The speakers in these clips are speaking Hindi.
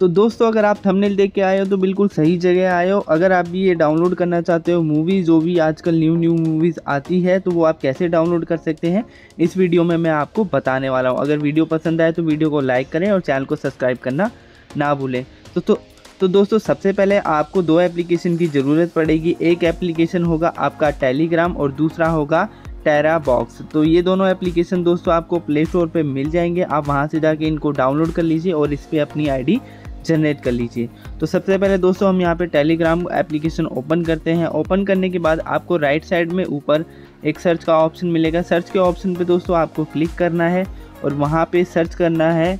तो दोस्तों, अगर आप थंबनेल देख के आए हो तो बिल्कुल सही जगह आए हो। अगर आप भी ये डाउनलोड करना चाहते हो मूवी जो भी आजकल न्यू न्यू मूवीज़ आती है तो वो आप कैसे डाउनलोड कर सकते हैं, इस वीडियो में मैं आपको बताने वाला हूँ। अगर वीडियो पसंद आए तो वीडियो को लाइक करें और चैनल को सब्सक्राइब करना ना भूलें। तो तो तो दोस्तों, सबसे पहले आपको दो एप्लीकेशन की ज़रूरत पड़ेगी। एक एप्लीकेशन होगा आपका टेलीग्राम और दूसरा होगा टेरा बॉक्स तो ये दोनों एप्लीकेशन दोस्तों, आपको प्ले स्टोर पर मिल जाएँगे। आप वहाँ से जाके इनको डाउनलोड कर लीजिए और इस पर अपनी आईडी जनरेट कर लीजिए। तो सबसे पहले दोस्तों, हम यहाँ पे टेलीग्राम एप्लीकेशन ओपन करते हैं। ओपन करने के बाद आपको राइट साइड में ऊपर एक सर्च का ऑप्शन मिलेगा। सर्च के ऑप्शन पे दोस्तों आपको क्लिक करना है और वहाँ पे सर्च करना है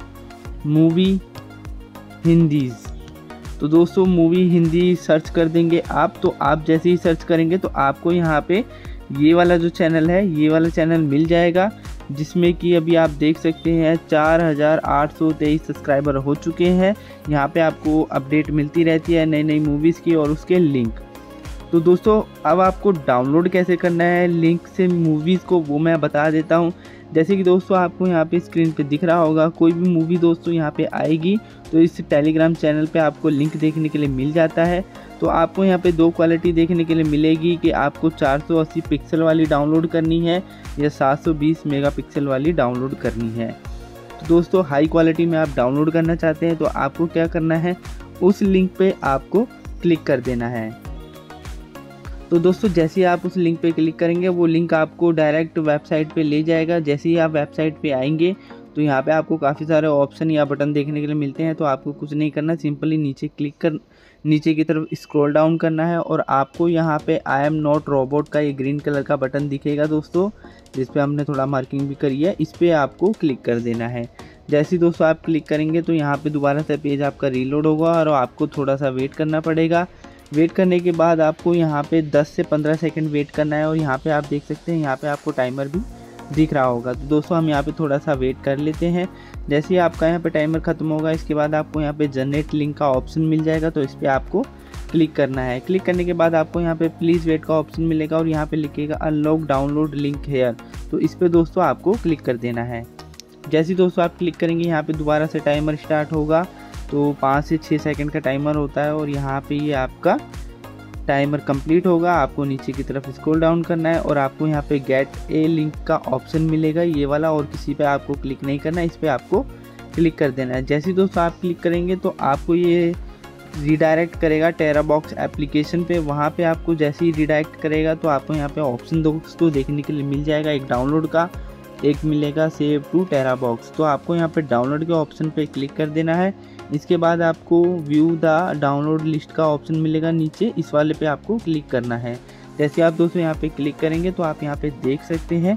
मूवी हिंदीज़ तो दोस्तों मूवी हिंदी सर्च कर देंगे आप। तो आप जैसे ही सर्च करेंगे तो आपको यहाँ पे ये वाला जो चैनल है, ये वाला चैनल मिल जाएगा। जिसमें कि अभी आप देख सकते हैं चार हज़ार आठ सौ तेईस सब्सक्राइबर हो चुके हैं। यहाँ पे आपको अपडेट मिलती रहती है नई नई मूवीज़ की और उसके लिंक तो दोस्तों, अब आपको डाउनलोड कैसे करना है लिंक से मूवीज़ को, वो मैं बता देता हूँ। जैसे कि दोस्तों, आपको यहाँ पे स्क्रीन पे दिख रहा होगा, कोई भी मूवी दोस्तों यहाँ पे आएगी तो इस टेलीग्राम चैनल पे आपको लिंक देखने के लिए मिल जाता है। तो आपको यहाँ पे दो क्वालिटी देखने के लिए मिलेगी कि आपको 480 पिक्सल वाली डाउनलोड करनी है, या 720 मेगापिक्सल वाली डाउनलोड करनी है। तो दोस्तों हाई क्वालिटी में आप डाउनलोड करना चाहते हैं तो आपको क्या करना है, उस लिंक पर आपको क्लिक कर देना है। तो दोस्तों, जैसे ही आप उस लिंक पे क्लिक करेंगे, वो लिंक आपको डायरेक्ट वेबसाइट पे ले जाएगा। जैसे ही आप वेबसाइट पे आएँगे तो यहाँ पे आपको काफ़ी सारे ऑप्शन या बटन देखने के लिए मिलते हैं। तो आपको कुछ नहीं करना सिंपली नीचे क्लिक कर, नीचे की तरफ़ स्क्रॉल डाउन करना है और आपको यहाँ पे आई एम नॉट रोबोट का ये ग्रीन कलर का बटन दिखेगा दोस्तों, जिस पे हमने थोड़ा मार्किंग भी करी है। इस पर आपको क्लिक कर देना है। जैसे दोस्तों आप क्लिक करेंगे तो यहाँ पे दोबारा से पेज आपका रीलोड होगा और आपको थोड़ा सा वेट करना पड़ेगा। वेट करने के बाद आपको यहाँ पे 10 से 15 सेकंड वेट करना है और यहाँ पे आप देख सकते हैं, यहाँ पे आपको टाइमर भी दिख रहा होगा। तो दोस्तों, हम यहाँ पे थोड़ा सा वेट कर लेते हैं। जैसे ही आपका यहाँ पे टाइमर ख़त्म होगा, इसके बाद आपको यहाँ पे जनरेट लिंक का ऑप्शन मिल जाएगा तो इस पर आपको क्लिक करना है। क्लिक करने के बाद आपको यहाँ पे प्लीज़ वेट का ऑप्शन मिलेगा और यहाँ पे लिखेगा अनलॉक डाउनलोड लिंक हेयर तो इस पर दोस्तों आपको क्लिक कर देना है। जैसे दोस्तों आप क्लिक करेंगे, यहाँ पे दोबारा से टाइमर स्टार्ट होगा। तो पाँच से छः सेकंड का टाइमर होता है और यहाँ पे ये आपका टाइमर कंप्लीट होगा। आपको नीचे की तरफ़ स्क्रॉल डाउन करना है और आपको यहाँ पे गेट ए लिंक का ऑप्शन मिलेगा। ये वाला और किसी पे आपको क्लिक नहीं करना है इस पर आपको क्लिक कर देना है। जैसे दोस्तों आप क्लिक करेंगे तो आपको ये रिडायरेक्ट करेगा टेरा बॉक्स एप्लीकेशन पे। वहाँ पे आपको जैसे ही रिडायरेक्ट करेगा तो आपको यहाँ पे ऑप्शन दोस्तों देखने के लिए मिल जाएगा। एक डाउनलोड का, एक मिलेगा सेव टू टेरा बॉक्स तो आपको यहाँ पे डाउनलोड के ऑप्शन पे क्लिक कर देना है। इसके बाद आपको व्यू द डाउनलोड लिस्ट का ऑप्शन मिलेगा नीचे। इस वाले पे आपको क्लिक करना है। जैसे आप दोस्तों यहाँ पे क्लिक करेंगे तो आप यहाँ पे देख सकते हैं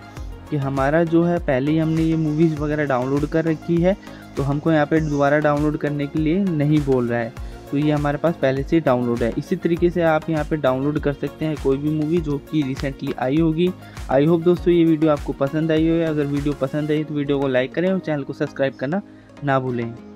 कि हमारा जो है, पहले ही हमने ये मूवीज़ वगैरह डाउनलोड कर रखी है तो हमको यहाँ पे दोबारा डाउनलोड करने के लिए नहीं बोल रहा है। तो ये हमारे पास पहले से डाउनलोड है। इसी तरीके से आप यहाँ पे डाउनलोड कर सकते हैं कोई भी मूवी जो कि रिसेंटली आई होगी। आई होप दोस्तों ये वीडियो आपको पसंद आई हो अगर वीडियो पसंद आई तो वीडियो को लाइक करें और चैनल को सब्सक्राइब करना ना भूलें।